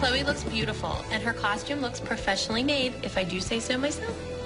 Chloe looks beautiful, and her costume looks professionally made, if I do say so myself.